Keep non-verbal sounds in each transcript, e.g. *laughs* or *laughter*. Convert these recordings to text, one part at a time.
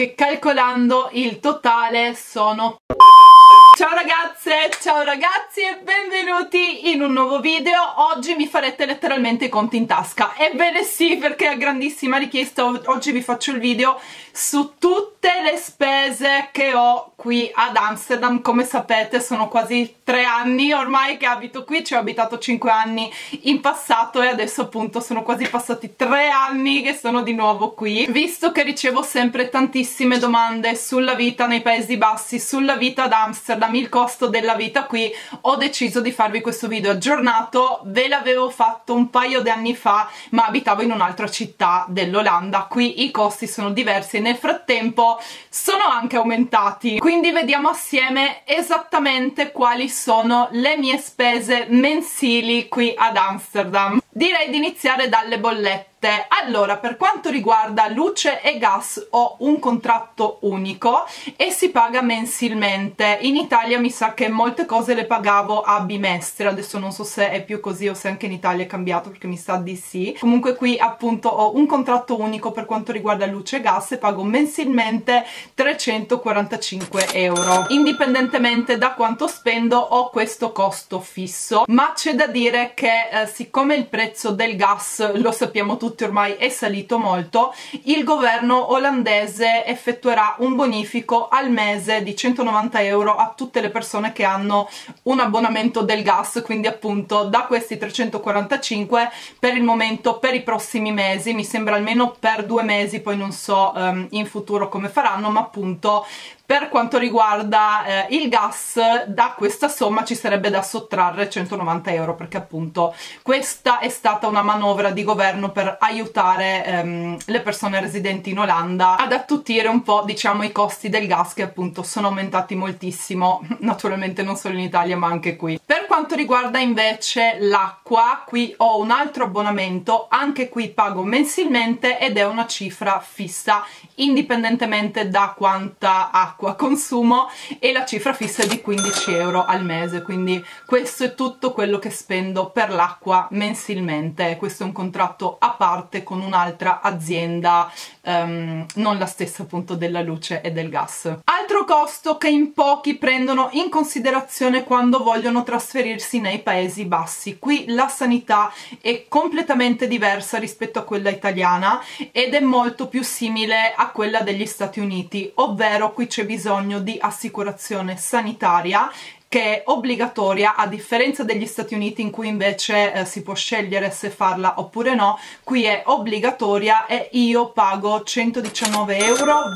che calcolando il totale sono Ciao ragazze, ciao ragazzi e benvenuti in un nuovo video. Oggi mi farete letteralmente i conti in tasca. Ebbene sì, perché a grandissima richiesta oggi vi faccio il video su tutte le spese che ho qui ad Amsterdam. Come sapete sono quasi tre anni ormai che abito qui, ci ho abitato cinque anni in passato e adesso appunto sono quasi passati tre anni che sono di nuovo qui. Visto che ricevo sempre tantissime domande sulla vita nei Paesi Bassi, sulla vita ad Amsterdam, il costo della vita qui. Ho deciso di farvi questo video aggiornato. Ve l'avevo fatto un paio di anni fa ma abitavo in un'altra città dell'Olanda. Qui i costi sono diversi e nel frattempo sono anche aumentati. Quindi vediamo assieme esattamente quali sono le mie spese mensili qui ad Amsterdam. Direi di iniziare dalle bollette bollette allora per quanto riguarda luce e gas ho un contratto unico e si paga mensilmente. In Italia mi sa che molte cose le pagavo a bimestre. Adesso non so se è più così o se anche in Italia è cambiato perché mi sa di sì. Comunque qui appunto ho un contratto unico per quanto riguarda luce e gas e pago mensilmente 345 euro. Indipendentemente da quanto spendo ho questo costo fisso. Ma c'è da dire che eh, siccome il prezzo del gas lo sappiamo tutti tutti ormai è salito molto, il governo olandese effettuerà un bonifico al mese di 190 euro a tutte le persone che hanno un abbonamento del gas, quindi appunto da questi 345 per il momento per i prossimi mesi, mi sembra almeno per due mesi, poi non so um, in futuro come faranno, ma appunto per quanto riguarda eh, il gas da questa somma ci sarebbe da sottrarre 190 euro perché appunto questa è stata una manovra di governo per aiutare ehm, le persone residenti in Olanda ad attutire un po' diciamo i costi del gas che appunto sono aumentati moltissimo *laughs* naturalmente non solo in Italia ma anche qui. Per quanto riguarda invece l'acqua qui ho un altro abbonamento anche qui pago mensilmente ed è una cifra fissa indipendentemente da quanta acqua consumo e la cifra fissa è di 15 euro al mese quindi questo è tutto quello che spendo per l'acqua mensilmente. Questo è un contratto a parte con un'altra azienda um, non la stessa appunto della luce e del gas costo che in pochi prendono in considerazione quando vogliono trasferirsi nei paesi bassi. Qui la sanità è completamente diversa rispetto a quella italiana ed è molto più simile a quella degli Stati Uniti ovvero qui c'è bisogno di assicurazione sanitaria che è obbligatoria a differenza degli Stati Uniti in cui invece eh, si può scegliere se farla oppure no qui è obbligatoria e io pago 119 euro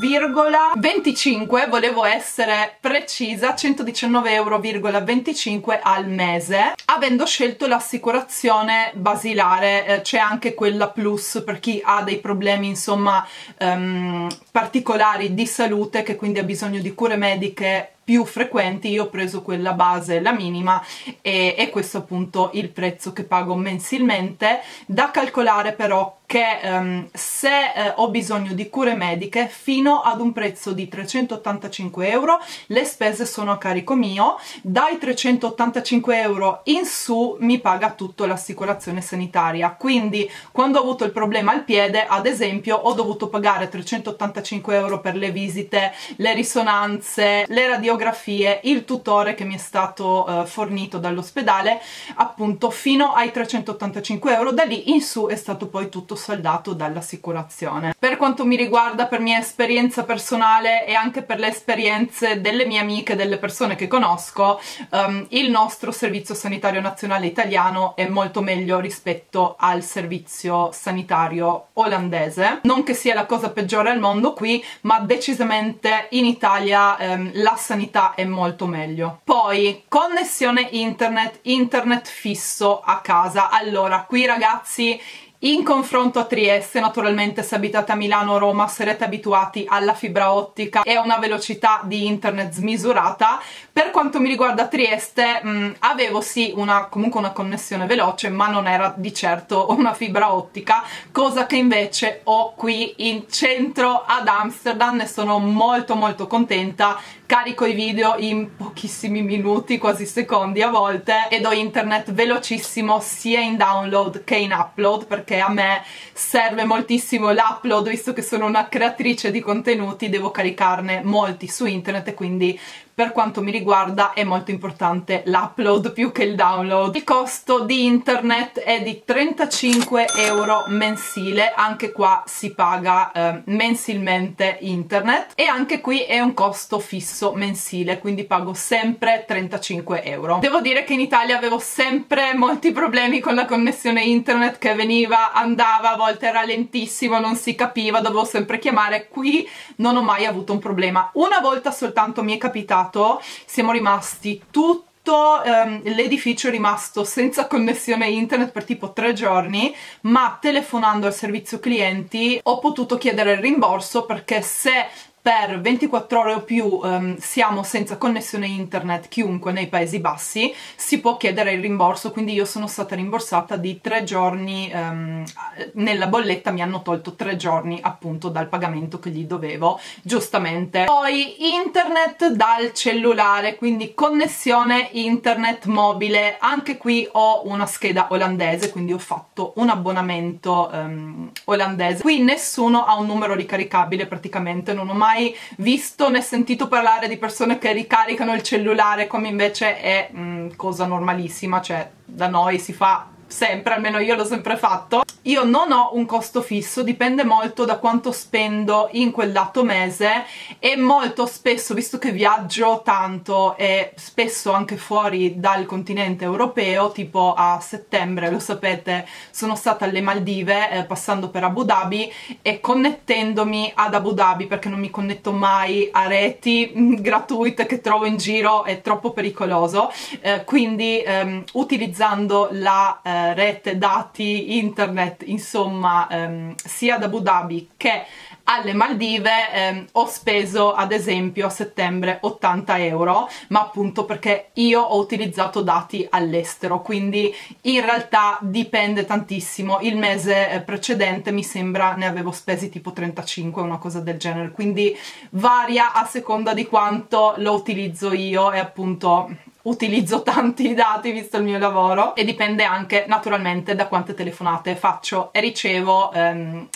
25 volevo essere precisa 119 euro 25 al mese avendo scelto l'assicurazione basilare eh, c'è anche quella plus per chi ha dei problemi insomma um, particolari di salute che quindi ha bisogno di cure mediche più frequenti io ho preso quella base, la minima e, e questo appunto il prezzo che pago mensilmente. Da calcolare però che um, se eh, ho bisogno di cure mediche fino ad un prezzo di 385 euro le spese sono a carico mio dai 385 euro in su mi paga tutto l'assicurazione sanitaria. Quindi quando ho avuto il problema al piede ad esempio ho dovuto pagare 385 euro per le visite le risonanze le radiografie il tutore che mi è stato uh, fornito dall'ospedale appunto fino ai 385 euro. Da lì in su è stato poi tutto saldato dall'assicurazione. Per quanto mi riguarda, per mia esperienza personale e anche per le esperienze delle mie amiche, delle persone che conosco, um, il nostro servizio sanitario nazionale italiano è molto meglio rispetto al servizio sanitario olandese. Non che sia la cosa peggiore al mondo qui, ma decisamente in Italia um, la sanità è molto meglio. Poi, connessione internet, internet fisso a casa. Allora, qui ragazzi in confronto a Trieste, naturalmente se abitate a Milano o Roma sarete abituati alla fibra ottica e a una velocità di internet smisurata. Per quanto mi riguarda Trieste, mh, mm, avevo sì una, comunque una connessione veloce, ma non era di certo *laughs* una fibra ottica, cosa che invece ho qui in centro ad Amsterdam e sono molto molto contenta carico i video in pochissimi minuti, quasi secondi a volte ed ho internet velocissimo sia in download che in upload perché a me serve moltissimo l'upload visto che sono una creatrice di contenuti devo caricarne molti su internet e quindi per quanto mi riguarda è molto importante l'upload più che il download. Il costo di internet è di 35 euro mensile, anche qua si paga eh, mensilmente internet e anche qui è un costo fisso mensile, quindi pago sempre 35 euro. Devo dire che in Italia avevo sempre molti problemi con la connessione internet che veniva, andava, a volte era lentissimo, non si capiva, dovevo sempre chiamare. Qui non ho mai avuto un problema. Una volta soltanto mi è capitato passato siamo rimasti tutto um, l'edificio è rimasto senza connessione internet per tipo tre giorni ma telefonando al servizio clienti ho potuto chiedere il rimborso perché se per 24 ore o più um, siamo senza connessione internet chiunque nei Paesi Bassi. Si può chiedere il rimborso quindi io sono stata rimborsata di tre giorni um, nella bolletta mi hanno tolto tre giorni appunto dal pagamento che gli dovevo giustamente. Poi internet dal cellulare quindi connessione internet mobile. Anche qui ho una scheda olandese quindi ho fatto un abbonamento um, olandese. Qui nessuno ha un numero ricaricabile praticamente non ho mai mai visto né sentito parlare di persone che ricaricano il cellulare come invece è mh, mm, cosa normalissima, cioè da noi si fa sempre, almeno io l'ho sempre fatto. Io non ho un costo fisso, dipende molto da quanto spendo in quel dato mese e molto spesso, visto che viaggio tanto e spesso anche fuori dal continente europeo, tipo a settembre, lo sapete, sono stata alle Maldive eh, passando per Abu Dhabi e connettendomi ad Abu Dhabi perché non mi connetto mai a reti *laughs* gratuite che trovo in giro, è troppo pericoloso, eh, quindi ehm, utilizzando la eh, rete, dati, internet, insomma, ehm, sia ad Abu Dhabi che alle Maldive ehm, ho speso ad esempio a settembre 80 euro ma appunto perché io ho utilizzato dati all'estero. Quindi in realtà dipende tantissimo. Il mese eh, precedente mi sembra ne avevo spesi tipo 35 una cosa del genere. Quindi varia a seconda di quanto lo utilizzo io e appunto utilizzo tanti dati visto il mio lavoro e dipende anche naturalmente da quante telefonate faccio e ricevo ehm,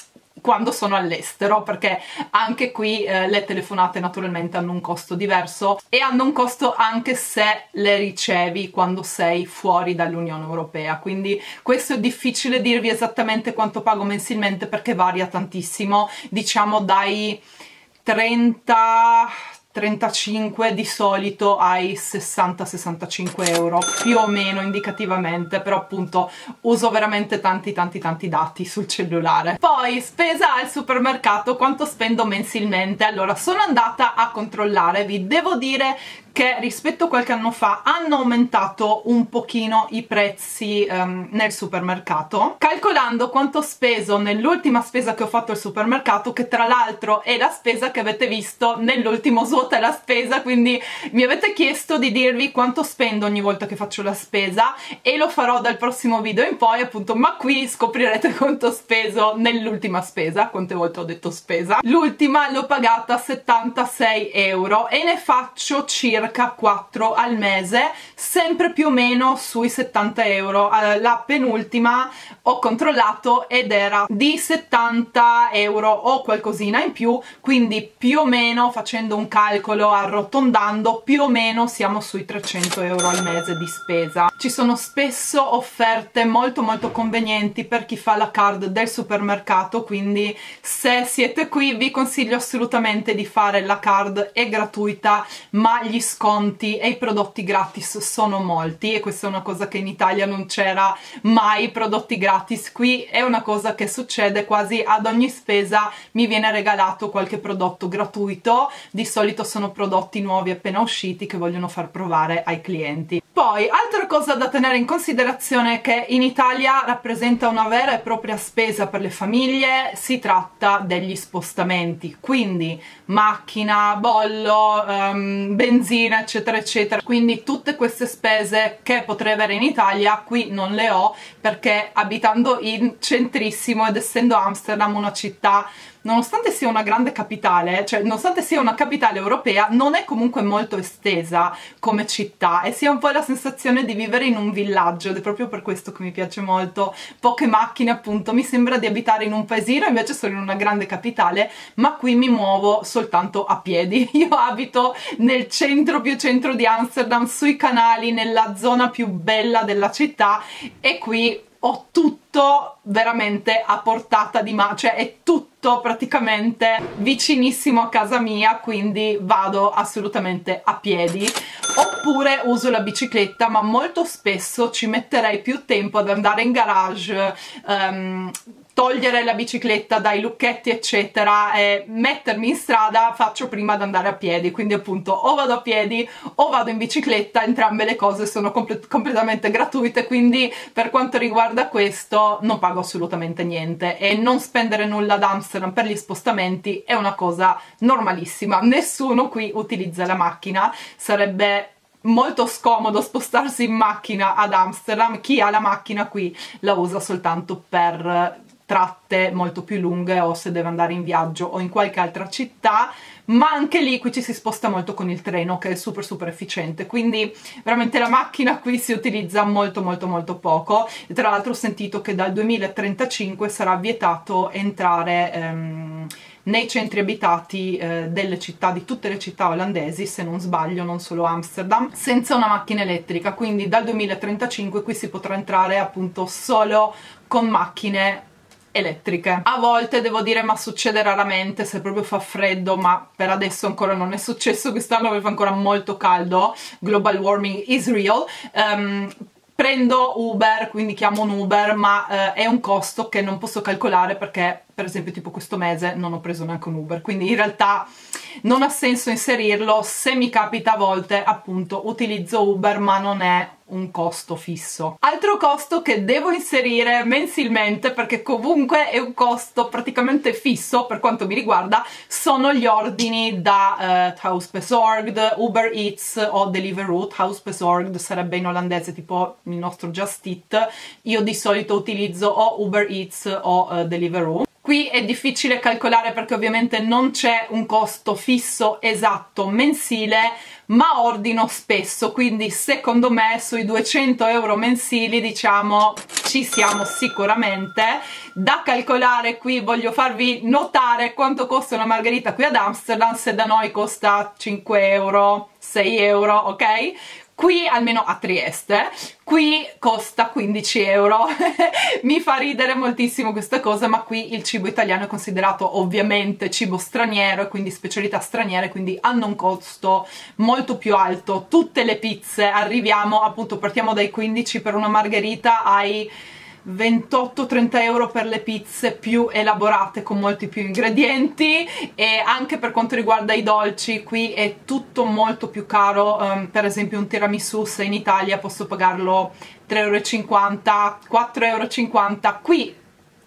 quando sono all'estero perché anche qui eh, le telefonate naturalmente hanno un costo diverso e hanno un costo anche se le ricevi quando sei fuori dall'Unione Europea. Quindi questo è difficile dirvi esattamente quanto pago mensilmente perché varia tantissimo. Diciamo dai 30 35 di solito ai 60-65 euro più o meno indicativamente però appunto uso veramente tanti tanti tanti dati sul cellulare. Poi spesa al supermercato quanto spendo mensilmente? Allora sono andata a controllare vi devo dire che rispetto a qualche anno fa hanno aumentato un pochino i prezzi um, nel supermercato calcolando quanto ho speso nell'ultima spesa che ho fatto al supermercato che tra l'altro è la spesa che avete visto nell'ultimo svuota la spesa quindi mi avete chiesto di dirvi quanto spendo ogni volta che faccio la spesa e lo farò dal prossimo video in poi appunto ma qui scoprirete quanto ho speso nell'ultima spesa quante volte ho detto spesa. L'ultima l'ho pagata 76 euro e ne faccio circa circa 4 al mese sempre più o meno sui 70 euro. La penultima ho controllato ed era di 70 euro o qualcosina in più quindi più o meno facendo un calcolo arrotondando più o meno siamo sui 300 euro al mese di spesa. Ci sono spesso offerte molto molto convenienti per chi fa la card del supermercato quindi se siete qui vi consiglio assolutamente di fare la card è gratuita ma gli sconti e i prodotti gratis sono molti e questa è una cosa che in Italia non c'era mai prodotti gratis qui è una cosa che succede quasi ad ogni spesa mi viene regalato qualche prodotto gratuito di solito sono prodotti nuovi appena usciti che vogliono far provare ai clienti. Poi, altra cosa da tenere in considerazione è che in Italia rappresenta una vera e propria spesa per le famiglie, si tratta degli spostamenti, quindi macchina, bollo, um, benzina, eccetera, eccetera. Quindi tutte queste spese che potrei avere in Italia qui non le ho perché abitando in centrissimo ed essendo Amsterdam una città nonostante sia una grande capitale, cioè nonostante sia una capitale europea, non è comunque molto estesa come città e si ha un po' la sensazione di vivere in un villaggio ed è proprio per questo che mi piace molto. Poche macchine appunto, mi sembra di abitare in un paesino, invece sono in una grande capitale, ma qui mi muovo soltanto a piedi. *laughs* Io abito nel centro più centro di Amsterdam, sui canali, nella zona più bella della città e qui ho tutto veramente a portata di mano, cioè è tutto praticamente vicinissimo a casa mia, quindi vado assolutamente a piedi. Oppure uso la bicicletta, ma molto spesso ci metterei più tempo ad andare in garage, um, togliere la bicicletta dai lucchetti eccetera e mettermi in strada faccio prima ad andare a piedi. Quindi appunto o vado a piedi o vado in bicicletta entrambe le cose sono comple completamente gratuite. Quindi per quanto riguarda questo non pago assolutamente niente. E non spendere nulla ad Amsterdam per gli spostamenti è una cosa normalissima. Nessuno qui utilizza la macchina. Sarebbe molto scomodo spostarsi in macchina ad Amsterdam. Chi ha la macchina qui la usa soltanto per tratte molto più lunghe o se deve andare in viaggio o in qualche altra città ma anche lì qui ci si sposta molto con il treno che è super super efficiente. Quindi veramente la macchina qui si utilizza molto molto molto poco. E tra l'altro ho sentito che dal 2035 sarà vietato entrare ehm, nei centri abitati eh, delle città, di tutte le città olandesi, se non sbaglio, non solo Amsterdam, senza una macchina elettrica, quindi dal 2035 qui si potrà entrare appunto solo con macchine elettriche. A volte devo dire ma succede raramente se proprio fa freddo ma per adesso ancora non è successo quest'anno aveva ancora molto caldo global warming is real um, prendo Uber, quindi chiamo un Uber, ma eh, è un costo che non posso calcolare perché, per esempio, tipo questo mese non ho preso neanche un Uber, quindi in realtà non ha senso inserirlo, se mi capita a volte, appunto, utilizzo Uber, ma non è un costo fisso. Altro costo che devo inserire mensilmente perché comunque è un costo praticamente fisso per quanto mi riguarda sono gli ordini da uh, Huisbezorgd, Uber Eats o Deliveroo. Huisbezorgd sarebbe in olandese tipo il nostro Just Eat. Io di solito utilizzo o Uber Eats o uh, Deliveroo. Qui è difficile calcolare perché ovviamente non c'è un costo fisso esatto mensile, ma ordino spesso, quindi secondo me sui 200 euro mensili diciamo ci siamo sicuramente. Da calcolare qui voglio farvi notare quanto costa una margherita qui ad Amsterdam, se da noi costa 5 euro, 6 euro, ok? Qui almeno a Trieste qui costa 15 euro. *laughs* Mi fa ridere moltissimo questa cosa ma qui il cibo italiano è considerato ovviamente cibo straniero e quindi specialità straniere quindi hanno un costo molto più alto. Tutte le pizze arriviamo appunto partiamo dai 15 per una margherita ai 28-30 euro per le pizze più elaborate con molti più ingredienti e anche per quanto riguarda i dolci qui è tutto molto più caro. Um, per esempio un tiramisù se in Italia posso pagarlo 3,50 euro 4,50 euro qui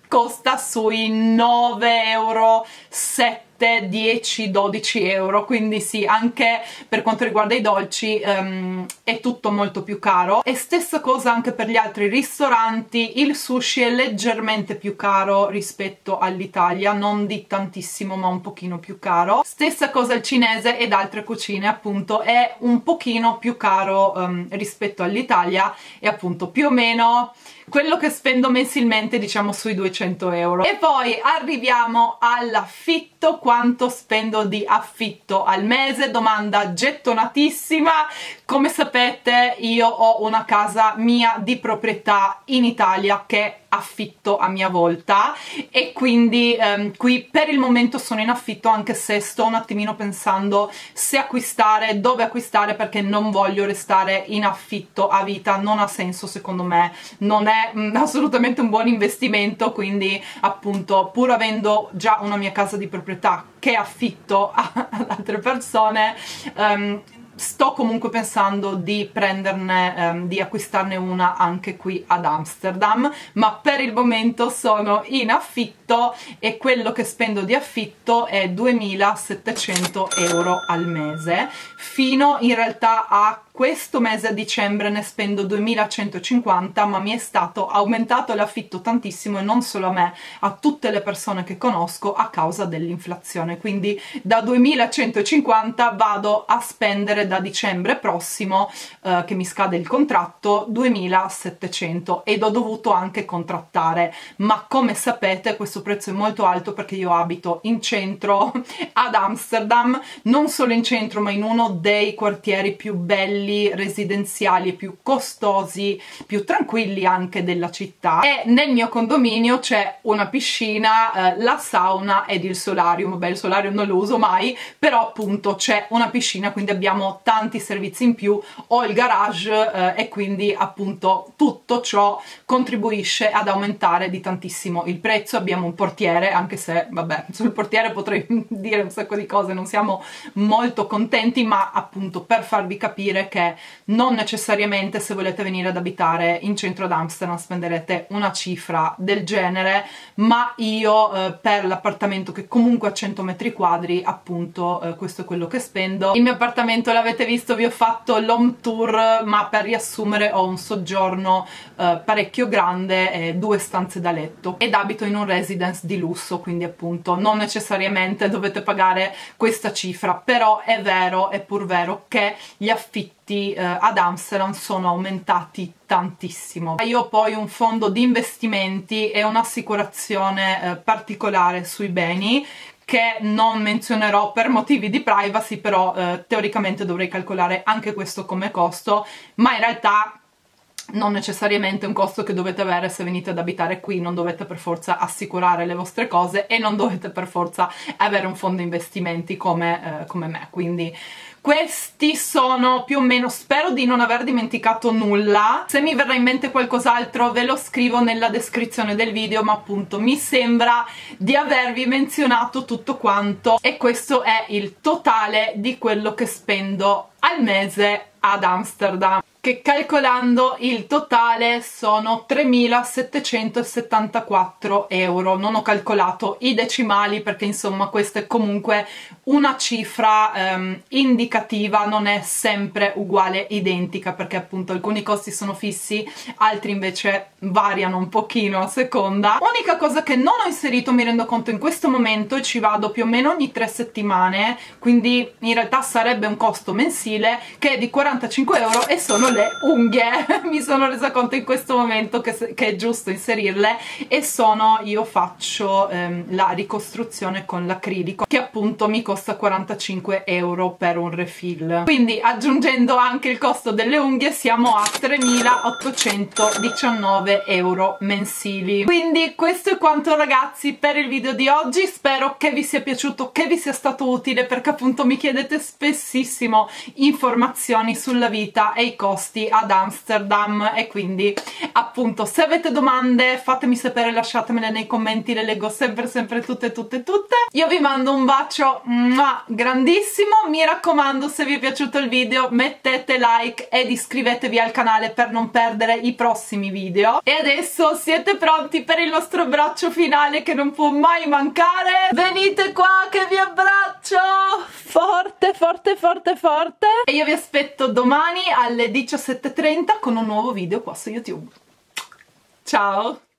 costa sui 9 euro 7 10-12 euro quindi sì anche per quanto riguarda i dolci um, è tutto molto più caro. E stessa cosa anche per gli altri ristoranti il sushi è leggermente più caro rispetto all'Italia non di tantissimo ma un pochino più caro. Stessa cosa il cinese ed altre cucine appunto è un pochino più caro um, rispetto all'Italia e appunto più o meno quello che spendo mensilmente diciamo sui 200 euro. E poi arriviamo all'affitto quanto spendo di affitto al mese? Domanda gettonatissima. Come sapete io ho una casa mia di proprietà in Italia che affitto a mia volta e quindi ehm, qui per il momento sono in affitto anche se sto un attimino pensando se acquistare, dove acquistare perché non voglio restare in affitto a vita, non ha senso secondo me, non è mh, mm, *laughs* assolutamente un buon investimento quindi appunto pur avendo già una mia casa di proprietà che affitto *laughs* ad altre persone um, sto comunque pensando di prenderne, ehm, di acquistarne una anche qui ad Amsterdam, ma per il momento sono in affitto e quello che spendo di affitto è 2700 euro al mese, fino in realtà a questo mese a dicembre ne spendo 2150 ma mi è stato aumentato l'affitto tantissimo e non solo a me, a tutte le persone che conosco a causa dell'inflazione. Quindi da 2150 vado a spendere da dicembre prossimo eh, che mi scade il contratto 2700 ed ho dovuto anche contrattare. Ma come sapete questo prezzo è molto alto perché io abito in centro *laughs* ad Amsterdam. Non solo in centro ma in uno dei quartieri più belli residenziali e più costosi più tranquilli anche della città. E nel mio condominio c'è una piscina eh, la sauna ed il solarium. Beh il solarium non lo uso mai però appunto c'è una piscina quindi abbiamo tanti servizi in più. Ho il garage eh, e quindi appunto tutto ciò contribuisce ad aumentare di tantissimo il prezzo. Abbiamo un portiere anche se vabbè *laughs* sul portiere potrei *laughs* dire un sacco di cose non siamo molto contenti ma appunto per farvi capire che non necessariamente se volete venire ad abitare in centro ad Amsterdam spenderete una cifra del genere ma io eh, per l'appartamento che comunque ha 100 metri quadri appunto eh, questo è quello che spendo. Il mio appartamento l'avete visto vi ho fatto l'home tour ma per riassumere ho un soggiorno eh, parecchio grande due stanze da letto. Ed abito in un residence di lusso quindi appunto non necessariamente dovete pagare questa cifra però è vero, è pur vero che gli affitti eh, ad Amsterdam sono aumentati tantissimo. Io ho poi un fondo di investimenti e un'assicurazione eh, particolare sui beni che non menzionerò per motivi di privacy, però eh, teoricamente dovrei calcolare anche questo come costo, ma in realtà non necessariamente un costo che dovete avere se venite ad abitare qui, non dovete per forza assicurare le vostre cose e non dovete per forza avere un fondo investimenti come, eh, come me, quindi questi sono più o meno, spero di non aver dimenticato nulla, se mi verrà in mente qualcos'altro ve lo scrivo nella descrizione del video, ma appunto mi sembra di avervi menzionato tutto quanto e questo è il totale di quello che spendo al mese ad Amsterdam che calcolando il totale sono 3.774 euro. Non ho calcolato i decimali perché insomma questa è comunque una cifra ehm, indicativa, non è sempre uguale, identica, perché appunto alcuni costi sono fissi, altri invece variano un pochino a seconda. Unica cosa che non ho inserito, mi rendo conto in questo momento, e ci vado più o meno ogni tre settimane, quindi in realtà sarebbe un costo mensile, che è di 45 euro e sono le unghie. *laughs* Mi sono resa conto in questo momento che, che è giusto inserirle e sono io faccio ehm, la ricostruzione con l'acrilico che appunto mi costa 45 euro per un refill. Quindi aggiungendo anche il costo delle unghie siamo a 3819 euro mensili. Quindi questo è quanto ragazzi per il video di oggi. Spero che vi sia piaciuto che vi sia stato utile perché appunto mi chiedete spessissimo informazioni sulla vita e i costi ad Amsterdam. E quindi appunto se avete domande fatemi sapere lasciatemele nei commenti le leggo sempre sempre tutte tutte tutte. Io vi mando un bacio grandissimo. Mi raccomando se vi è piaciuto il video mettete like ed iscrivetevi al canale per non perdere i prossimi video. E adesso siete pronti per il nostro abbraccio finale che non può mai mancare. Venite qua che vi abbraccio! Forte forte forte forte! E io vi aspetto domani alle 17 7.30 con un nuovo video qua su YouTube. Ciao!